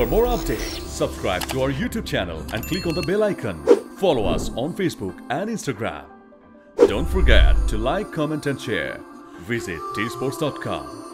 For more updates, subscribe to our YouTube channel and click on the bell icon. Follow us on Facebook and Instagram. Don't forget to like, comment, and share. Visit tsports.com.